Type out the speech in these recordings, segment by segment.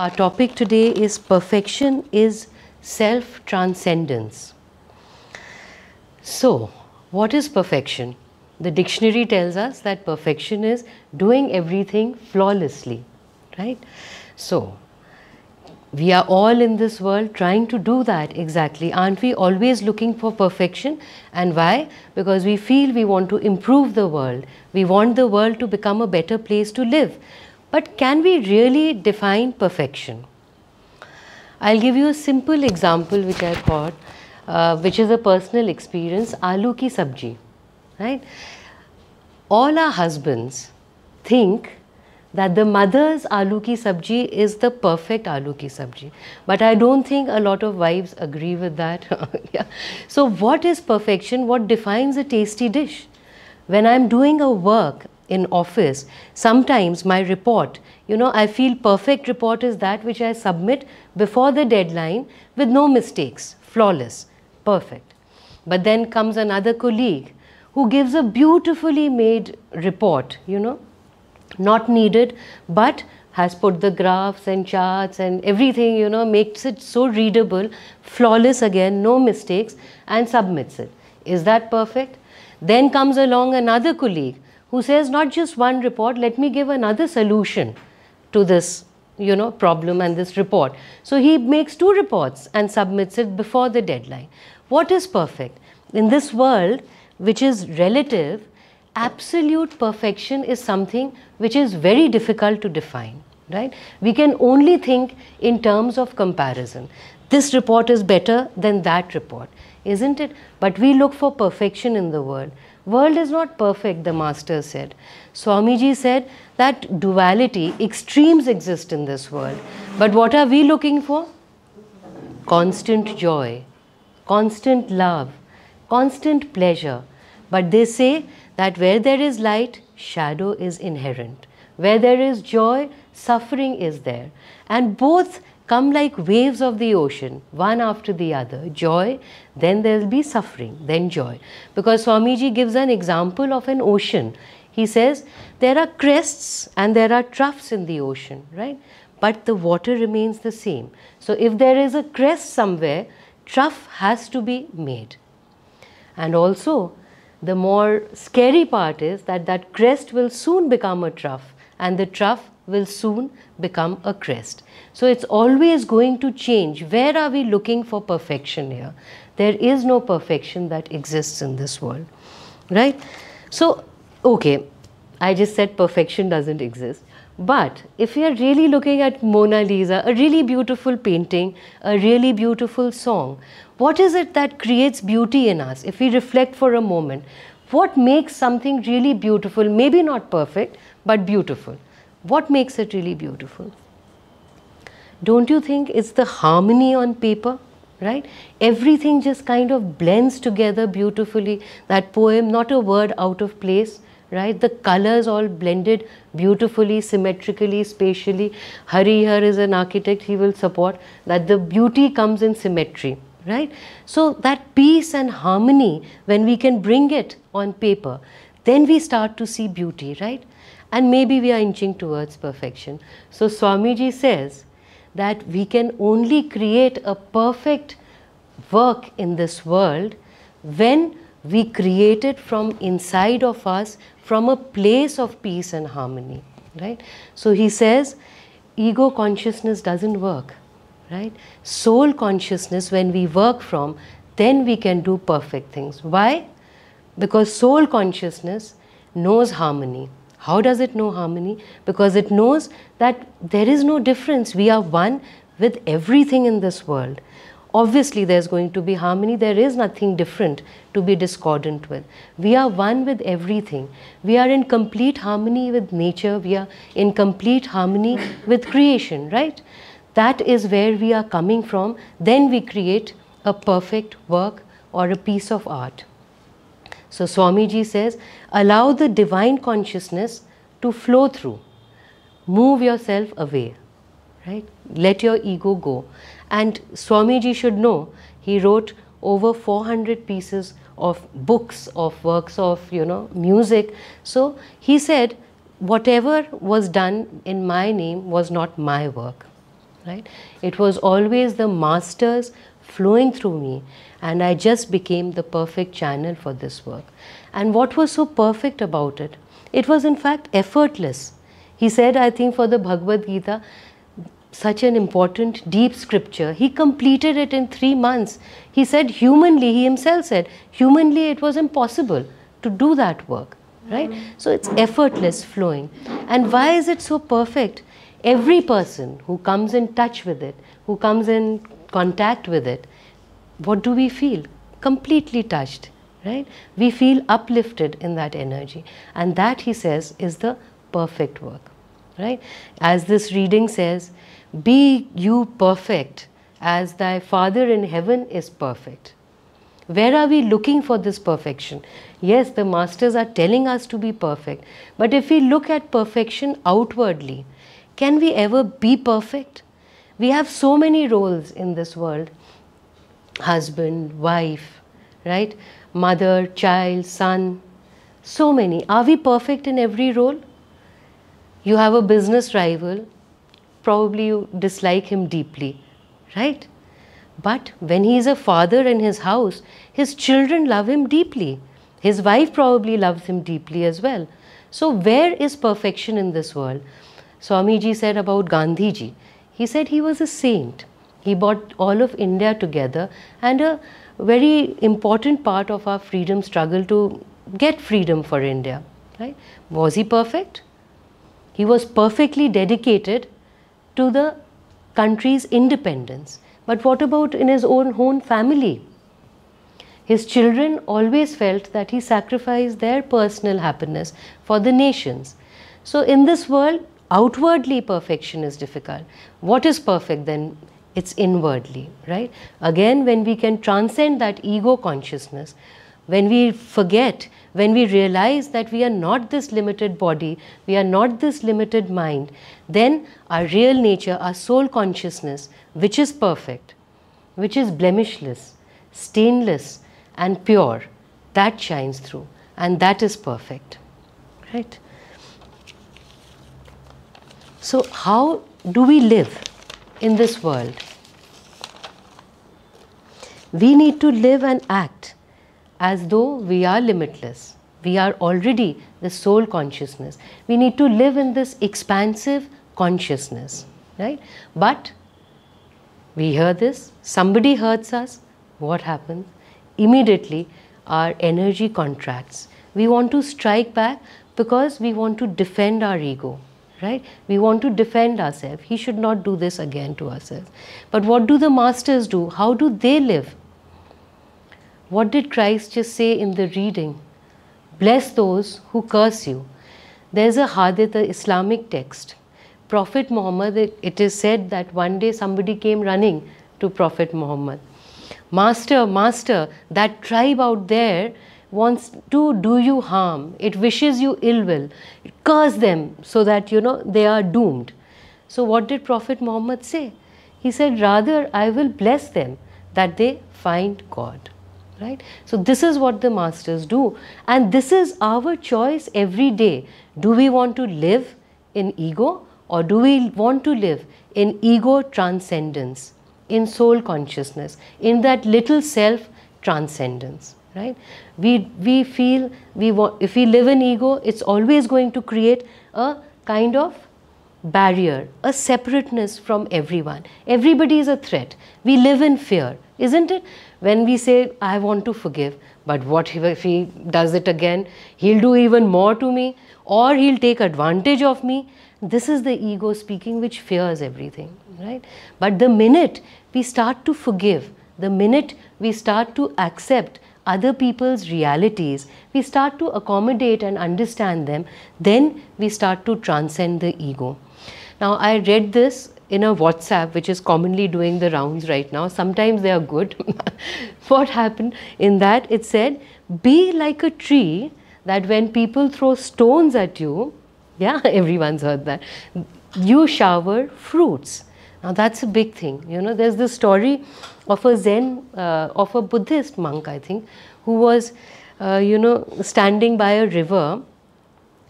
our topic today is perfection is self transcendence. So, what is perfection? The dictionary tells us that perfection is doing everything flawlessly, right? So, we are all in this world trying to do that exactly. Aren't we always looking for perfection? And why? Because we feel we want to improve the world. We want the world to become a better place to live. But can we really define perfection? I'll give you a simple example which I thought, uh, which is a personal experience, aloo ki sabji, right? All our husbands think that the mother's aloo ki sabji is the perfect aloo ki sabji. But I don't think a lot of wives agree with that. yeah. So what is perfection? What defines a tasty dish? When I'm doing a work in office, sometimes my report, you know, I feel perfect report is that which I submit before the deadline with no mistakes, flawless, perfect. But then comes another colleague who gives a beautifully made report, you know, not needed, but has put the graphs and charts and everything, you know, makes it so readable, flawless again, no mistakes, and submits it. Is that perfect? Then comes along another colleague who says not just one report, let me give another solution to this you know problem and this report. So he makes two reports and submits it before the deadline. What is perfect? In this world which is relative, absolute perfection is something which is very difficult to define, right? We can only think in terms of comparison. This report is better than that report, isn't it? But we look for perfection in the world. World is not perfect, the master said. Swamiji said that duality, extremes exist in this world. But what are we looking for? Constant joy, constant love, constant pleasure. But they say that where there is light, shadow is inherent. Where there is joy, suffering is there. And both come like waves of the ocean, one after the other. Joy, then there will be suffering, then joy. Because Swamiji gives an example of an ocean. He says there are crests and there are troughs in the ocean, right? But the water remains the same. So if there is a crest somewhere, trough has to be made. And also, the more scary part is that that crest will soon become a trough and the trough will soon become a crest. So it's always going to change. Where are we looking for perfection here? There is no perfection that exists in this world, right? So, okay, I just said perfection doesn't exist. But if we are really looking at Mona Lisa, a really beautiful painting, a really beautiful song, what is it that creates beauty in us? If we reflect for a moment, what makes something really beautiful, maybe not perfect, but beautiful? What makes it really beautiful? Don't you think it's the harmony on paper? Right? Everything just kind of blends together beautifully. That poem, not a word out of place right? The colors all blended beautifully, symmetrically, spatially. Harihar is an architect, he will support that the beauty comes in symmetry, right? So that peace and harmony, when we can bring it on paper, then we start to see beauty, right? And maybe we are inching towards perfection. So Swamiji says that we can only create a perfect work in this world when we create it from inside of us from a place of peace and harmony, right? So he says, ego consciousness doesn't work, right? Soul consciousness, when we work from, then we can do perfect things. Why? Because soul consciousness knows harmony. How does it know harmony? Because it knows that there is no difference. We are one with everything in this world obviously there's going to be harmony. There is nothing different to be discordant with. We are one with everything. We are in complete harmony with nature. We are in complete harmony with creation, right? That is where we are coming from. Then we create a perfect work or a piece of art. So Swamiji says, allow the divine consciousness to flow through. Move yourself away, right? Let your ego go. And Swamiji should know, he wrote over 400 pieces of books, of works of, you know, music. So he said, whatever was done in my name was not my work. right? It was always the masters flowing through me and I just became the perfect channel for this work. And what was so perfect about it? It was in fact effortless. He said, I think for the Bhagavad Gita, such an important deep scripture, he completed it in three months. He said, humanly, he himself said, humanly it was impossible to do that work, right? So it's effortless flowing. And why is it so perfect? Every person who comes in touch with it, who comes in contact with it, what do we feel? Completely touched, right? We feel uplifted in that energy. And that, he says, is the perfect work, right? As this reading says, be you perfect as thy Father in heaven is perfect. Where are we looking for this perfection? Yes, the masters are telling us to be perfect. But if we look at perfection outwardly, can we ever be perfect? We have so many roles in this world husband, wife, right? Mother, child, son, so many. Are we perfect in every role? You have a business rival, probably you dislike him deeply, right? But when he is a father in his house, his children love him deeply. His wife probably loves him deeply as well. So, where is perfection in this world? Swamiji said about Gandhiji. He said he was a saint. He brought all of India together and a very important part of our freedom struggle to get freedom for India. Right? Was he perfect? He was perfectly dedicated to the country's independence. But what about in his own own family? His children always felt that he sacrificed their personal happiness for the nations. So in this world, outwardly perfection is difficult. What is perfect then? It's inwardly, right? Again, when we can transcend that ego consciousness, when we forget, when we realize that we are not this limited body, we are not this limited mind, then our real nature, our soul consciousness, which is perfect, which is blemishless, stainless, and pure, that shines through, and that is perfect, right? So, how do we live in this world? We need to live and act as though we are limitless. We are already the soul consciousness. We need to live in this expansive consciousness, right? But we hear this, somebody hurts us, what happens? Immediately our energy contracts. We want to strike back because we want to defend our ego, right? We want to defend ourselves. He should not do this again to ourselves. But what do the masters do? How do they live? What did Christ just say in the reading? Bless those who curse you. There's a hadith, a Islamic text. Prophet Muhammad, it is said that one day somebody came running to Prophet Muhammad. Master, Master, that tribe out there wants to do you harm. It wishes you ill will. it Curse them so that you know they are doomed. So what did Prophet Muhammad say? He said, rather I will bless them that they find God right? So this is what the masters do and this is our choice every day. Do we want to live in ego or do we want to live in ego transcendence, in soul consciousness, in that little self transcendence, right? We, we feel, we want, if we live in ego, it's always going to create a kind of barrier, a separateness from everyone. Everybody is a threat. We live in fear, isn't it? when we say, I want to forgive, but what if he does it again? He'll do even more to me or he'll take advantage of me. This is the ego speaking which fears everything, right? But the minute we start to forgive, the minute we start to accept other people's realities, we start to accommodate and understand them, then we start to transcend the ego. Now, I read this in a WhatsApp, which is commonly doing the rounds right now. Sometimes they are good. what happened in that? It said, be like a tree that when people throw stones at you, yeah, everyone's heard that, you shower fruits. Now that's a big thing. You know, there's this story of a Zen, uh, of a Buddhist monk, I think, who was, uh, you know, standing by a river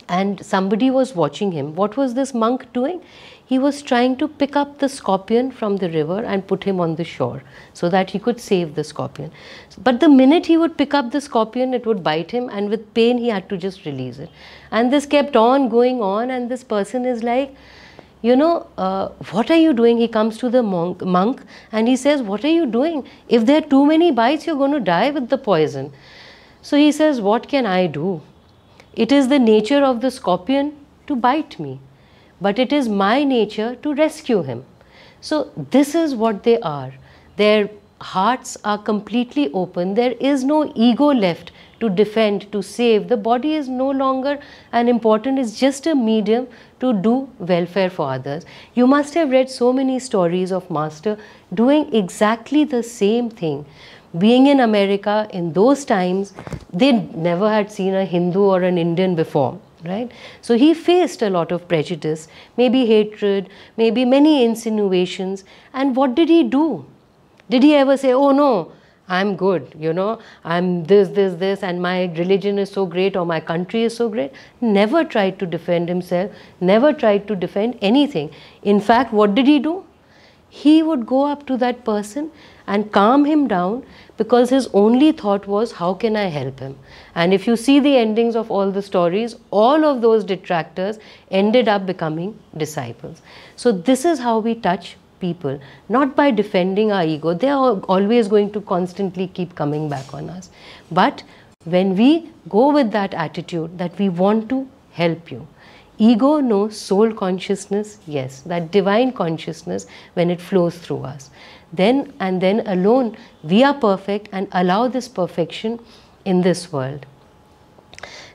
and somebody was watching him. What was this monk doing? he was trying to pick up the scorpion from the river and put him on the shore so that he could save the scorpion. But the minute he would pick up the scorpion, it would bite him, and with pain, he had to just release it. And this kept on going on, and this person is like, you know, uh, what are you doing? He comes to the monk, monk and he says, What are you doing? If there are too many bites, you're going to die with the poison. So he says, What can I do? It is the nature of the scorpion to bite me, but it is my nature to rescue him. So, this is what they are. Their hearts are completely open. There is no ego left to defend, to save. The body is no longer an important, it's just a medium to do welfare for others. You must have read so many stories of Master doing exactly the same thing. Being in America in those times, they never had seen a Hindu or an Indian before right so he faced a lot of prejudice maybe hatred maybe many insinuations and what did he do did he ever say oh no I'm good, you know, I'm this, this, this, and my religion is so great or my country is so great. Never tried to defend himself, never tried to defend anything. In fact, what did he do? He would go up to that person and calm him down because his only thought was, How can I help him? And if you see the endings of all the stories, all of those detractors ended up becoming disciples. So, this is how we touch people, not by defending our ego. They are always going to constantly keep coming back on us. But when we go with that attitude that we want to help you, ego knows soul consciousness, yes, that divine consciousness when it flows through us. Then and then alone we are perfect and allow this perfection in this world.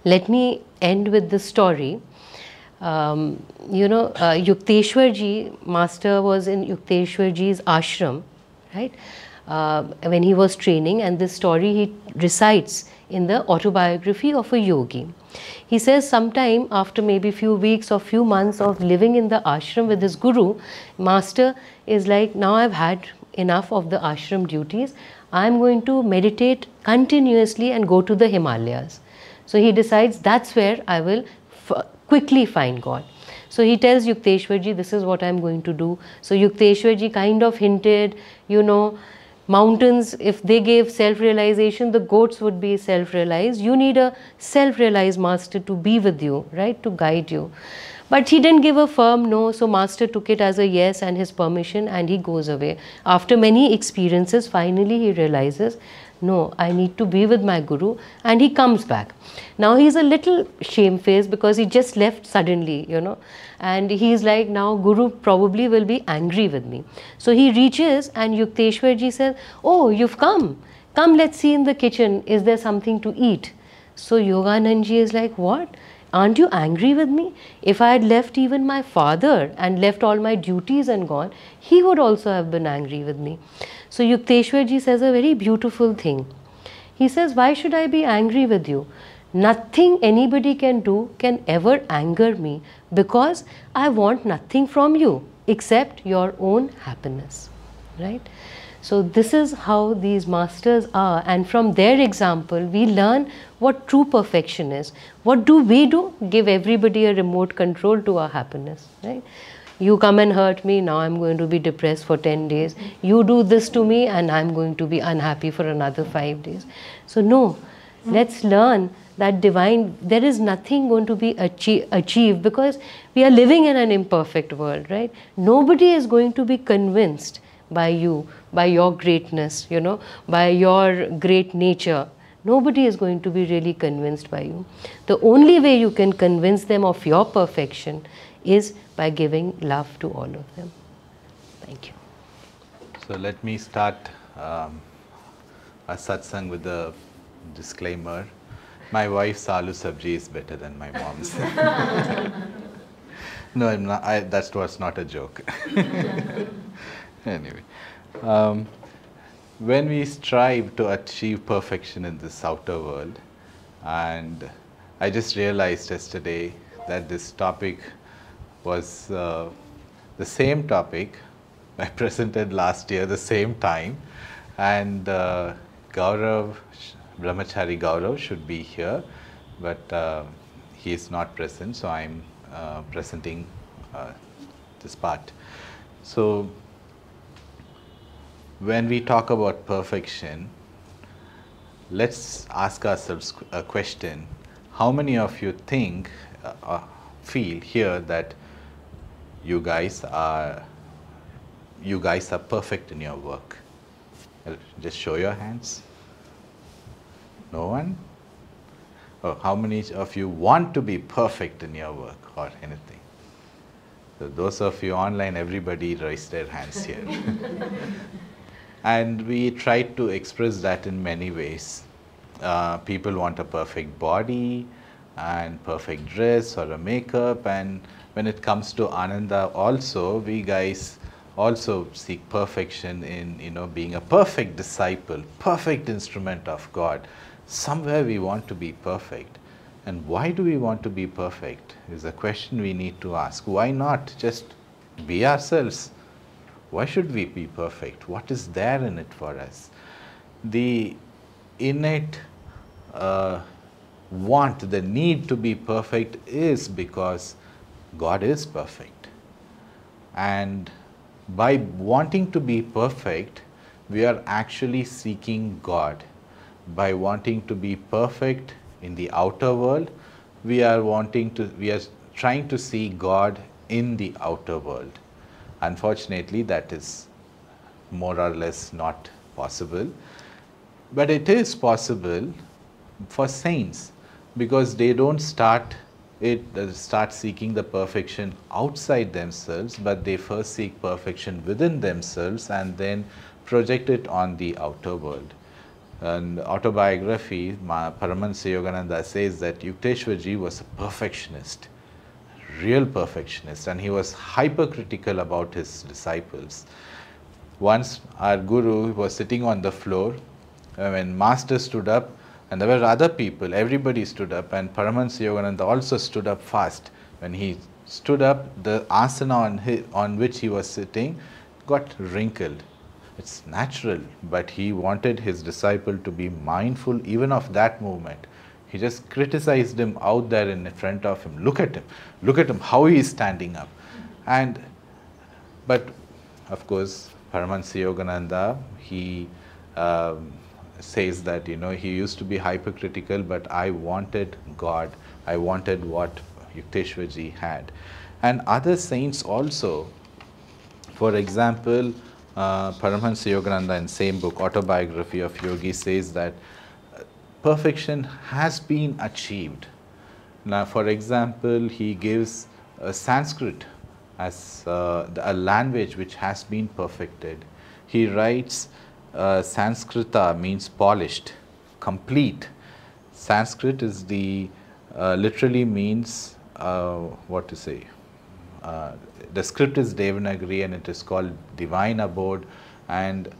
Let me end with this story um, you know, uh, master was in Yukteswar ji's ashram, right? Uh, when he was training, and this story he recites in the autobiography of a yogi. He says, sometime after maybe few weeks or few months of living in the ashram with his guru, master is like, now I've had enough of the ashram duties. I'm going to meditate continuously and go to the Himalayas. So he decides that's where I will quickly find God. So he tells Yukteswarji, this is what I'm going to do. So Yukteswarji kind of hinted, you know, mountains, if they gave self-realization, the goats would be self-realized. You need a self-realized master to be with you, right, to guide you. But he didn't give a firm no, so master took it as a yes and his permission and he goes away. After many experiences, finally he realizes no, I need to be with my guru, and he comes back. Now he's a little shamefaced because he just left suddenly, you know, and he's like, now guru probably will be angry with me. So he reaches, and Yukteswarji says, Oh, you've come. Come, let's see in the kitchen. Is there something to eat? So Yoganandji is like, What? Aren't you angry with me? If I had left even my father and left all my duties and gone, he would also have been angry with me. So Yukteswarji says a very beautiful thing. He says, Why should I be angry with you? Nothing anybody can do can ever anger me because I want nothing from you except your own happiness. Right? So, this is how these masters are, and from their example, we learn what true perfection is. What do we do? Give everybody a remote control to our happiness. Right? You come and hurt me, now I'm going to be depressed for 10 days. You do this to me, and I'm going to be unhappy for another 5 days. So, no, let's learn that divine, there is nothing going to be achieve, achieved because we are living in an imperfect world, right? Nobody is going to be convinced by you, by your greatness, you know, by your great nature. Nobody is going to be really convinced by you. The only way you can convince them of your perfection is by giving love to all of them. Thank you. So let me start um, a satsang with a disclaimer. My wife's aloo sabji is better than my mom's. no, I'm not, I, that was not a joke. anyway, um, when we strive to achieve perfection in this outer world, and I just realized yesterday that this topic was uh, the same topic I presented last year, the same time, and uh, Gaurav, Brahmachari Gaurav should be here, but uh, he is not present, so I'm uh, presenting uh, this part. So, when we talk about perfection, let's ask ourselves a question. How many of you think, uh, uh, feel here that you guys are, you guys are perfect in your work? Just show your hands. No one? Or how many of you want to be perfect in your work or anything? So those of you online, everybody raised their hands here. and we try to express that in many ways. Uh, people want a perfect body and perfect dress or a makeup. And when it comes to ananda also we guys also seek perfection in you know being a perfect disciple perfect instrument of god. Somewhere we want to be perfect. And why do we want to be perfect is a question we need to ask. Why not just be ourselves? Why should we be perfect? What is there in it for us? The innate uh, want, the need to be perfect is because God is perfect. And by wanting to be perfect, we are actually seeking God. By wanting to be perfect in the outer world, we are wanting to, we are trying to see God in the outer world. Unfortunately, that is more or less not possible. But it is possible for saints because they don't start it start seeking the perfection outside themselves, but they first seek perfection within themselves and then project it on the outer world. And autobiography, Ma- Paramahansa Yogananda says that Yukteswarji was a perfectionist real perfectionist and he was hypercritical about his disciples. Once our guru was sitting on the floor when master stood up and there were other people, everybody stood up and Paramahansa Yogananda also stood up fast. When he stood up, the asana on, his, on which he was sitting got wrinkled. It's natural, but he wanted his disciple to be mindful even of that movement. He just criticized him out there in front of him. Look at him. Look at him, how he is standing up. And, but of course, Paramahansa Yogananda, he um, says that, you know, he used to be hypercritical, but I wanted God. I wanted what Yukteswarji had. And other saints also, for example, uh, Paramahansa Yogananda in same book, Autobiography of Yogi, says that perfection has been achieved. Now, for example, he gives uh, Sanskrit as uh, a language which has been perfected. He writes uh, Sanskrita means polished, complete. Sanskrit is the uh, literally means uh, what to say. Uh, the script is Devanagari and it is called Divine Abode. And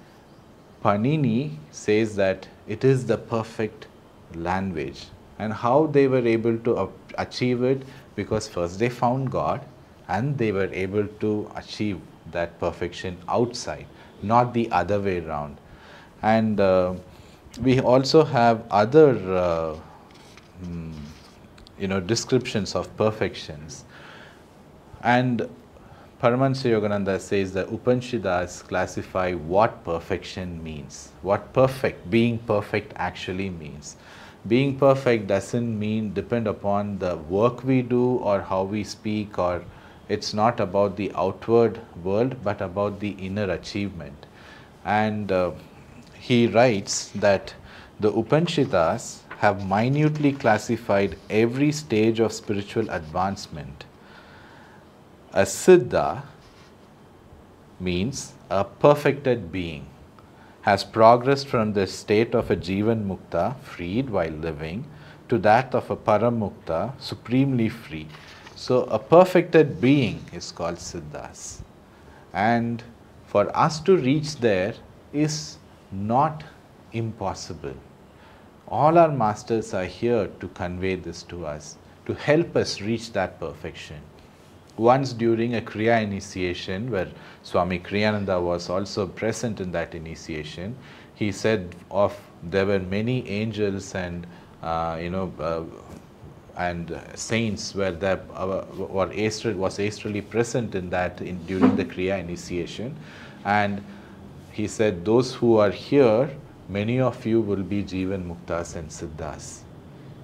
Panini says that it is the perfect language and how they were able to achieve it because first they found God and they were able to achieve that perfection outside, not the other way around. And uh, we also have other, uh, mm, you know, descriptions of perfections. And Paramahansa Yogananda says that Upanishads classify what perfection means, what perfect, being perfect actually means. Being perfect doesn't mean depend upon the work we do or how we speak or it's not about the outward world but about the inner achievement. And uh, he writes that the upanishads have minutely classified every stage of spiritual advancement a siddha means a perfected being has progressed from the state of a Jivan Mukta, freed while living, to that of a Paramukta, supremely free. So, a perfected being is called Siddhas. And for us to reach there is not impossible. All our masters are here to convey this to us, to help us reach that perfection once during a Kriya initiation, where Swami Kriyananda was also present in that initiation, he said of there were many angels and uh, you know uh, and saints were there, uh, astral, was astrally present in that in, during the Kriya initiation. And he said, those who are here, many of you will be Jivan Muktas and Siddhas.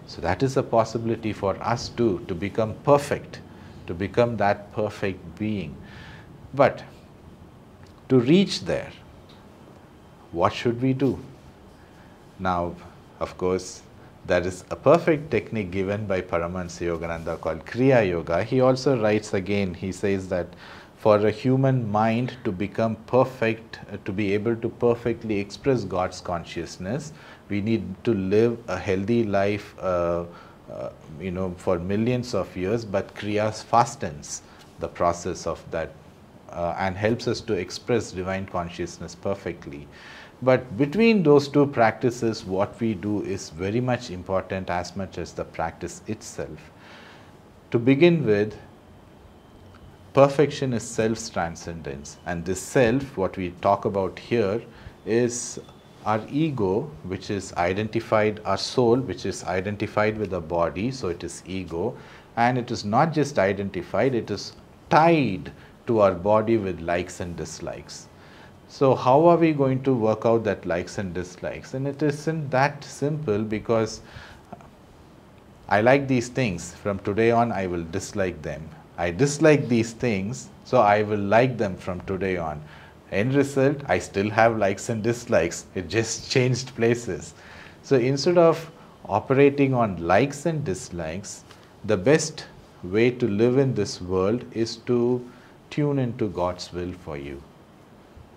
So that is a possibility for us too, to become perfect, to become that perfect being. But to reach there, what should we do? Now, of course, there is a perfect technique given by Paramahansa Yogananda called Kriya Yoga. He also writes again, he says that for a human mind to become perfect, uh, to be able to perfectly express God's consciousness, we need to live a healthy life, uh, uh, you know, for millions of years, but Kriyas fastens the process of that uh, and helps us to express divine consciousness perfectly. But between those two practices, what we do is very much important as much as the practice itself. To begin with, perfection is self transcendence, and this self, what we talk about here, is our ego, which is identified, our soul, which is identified with the body, so it is ego, and it is not just identified, it is tied to our body with likes and dislikes. So how are we going to work out that likes and dislikes? And it isn't that simple because I like these things. From today on, I will dislike them. I dislike these things, so I will like them from today on. End result, I still have likes and dislikes. It just changed places. So instead of operating on likes and dislikes, the best way to live in this world is to tune into God's will for you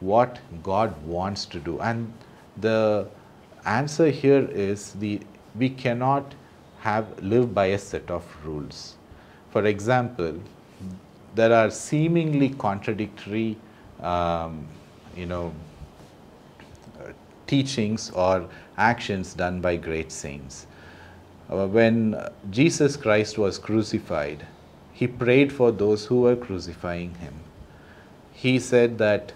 what God wants to do. And the answer here is the we cannot have live by a set of rules. For example, there are seemingly contradictory, um, you know, teachings or actions done by great saints. Uh, when Jesus Christ was crucified, he prayed for those who were crucifying him. He said that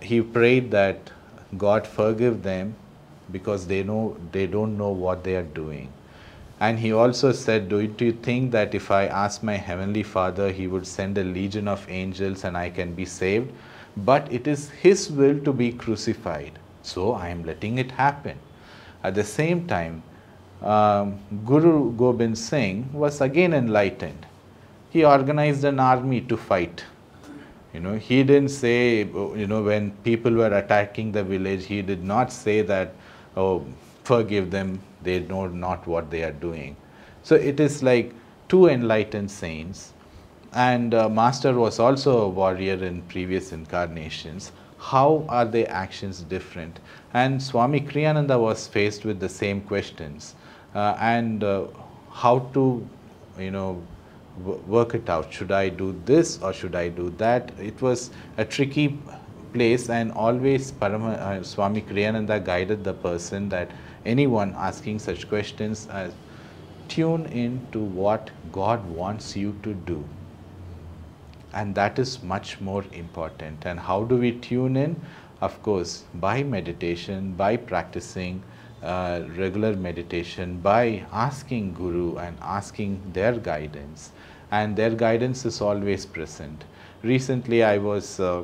he prayed that God forgive them because they know they don't know what they are doing. And he also said, do you think that if I ask my heavenly Father, he would send a legion of angels and I can be saved? But it is his will to be crucified. So I am letting it happen. At the same time, um, Guru Gobind Singh was again enlightened. He organized an army to fight you know, he didn't say, you know, when people were attacking the village, he did not say that, oh, forgive them, they know not what they are doing. So it is like two enlightened saints, and uh, Master was also a warrior in previous incarnations. How are their actions different? And Swami Kriyananda was faced with the same questions, uh, and uh, how to, you know, work it out. Should I do this or should I do that? It was a tricky place and always Parama, uh, Swami Kriyananda guided the person that anyone asking such questions uh, tune in to what God wants you to do. And that is much more important. And how do we tune in? Of course, by meditation, by practicing uh, regular meditation, by asking Guru and asking their guidance and their guidance is always present. Recently, I was uh,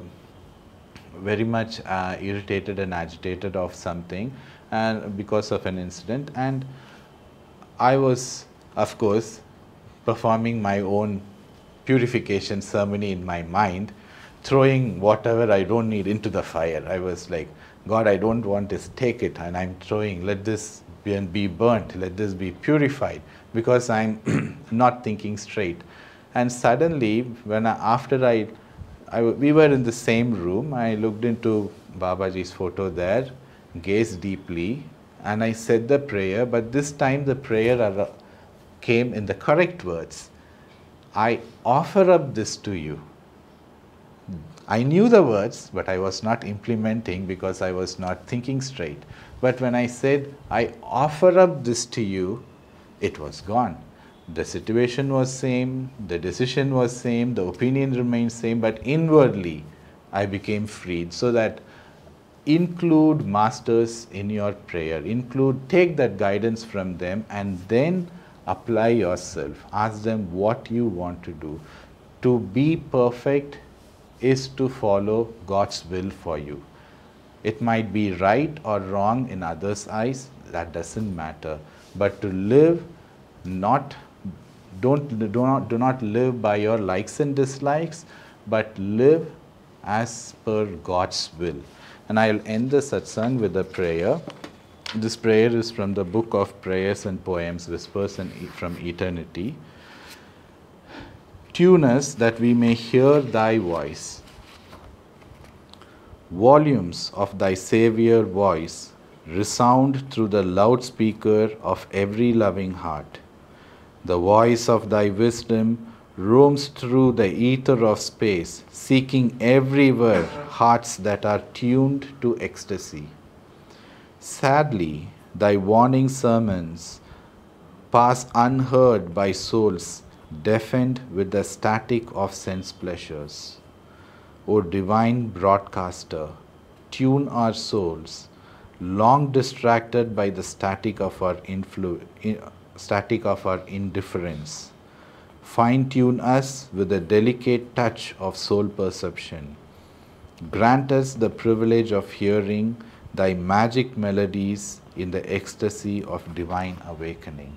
very much uh, irritated and agitated of something and because of an incident. And I was of course performing my own purification ceremony in my mind throwing whatever I don't need into the fire. I was like, God, I don't want this, take it. And I'm throwing, let this be, burnt, let this be purified. Because I'm not thinking straight. And suddenly, when I, after I, I, we were in the same room, I looked into Babaji's photo there, gazed deeply, and I said the prayer, but this time the prayer uh, came in the correct words. I offer up this to you. I knew the words, but I was not implementing because I was not thinking straight. But when I said, I offer up this to you, it was gone the situation was same, the decision was same, the opinion remained same, but inwardly I became freed. So that include masters in your prayer, include, take that guidance from them and then apply yourself. Ask them what you want to do. To be perfect is to follow God's will for you. It might be right or wrong in others' eyes, that doesn't matter. But to live not don't do not do not live by your likes and dislikes, but live as per God's will. And I'll end the satsang with a prayer. This prayer is from the book of prayers and poems, Whispers and from Eternity. Tune us that we may hear thy voice. Volumes of thy Savior voice resound through the loudspeaker of every loving heart. The voice of thy wisdom roams through the ether of space, seeking everywhere hearts that are tuned to ecstasy. Sadly, thy warning sermons pass unheard by souls deafened with the static of sense pleasures. O divine broadcaster, tune our souls, long distracted by the static of our influ- static of our indifference. Fine tune us with a delicate touch of soul perception. Grant us the privilege of hearing thy magic melodies in the ecstasy of divine awakening.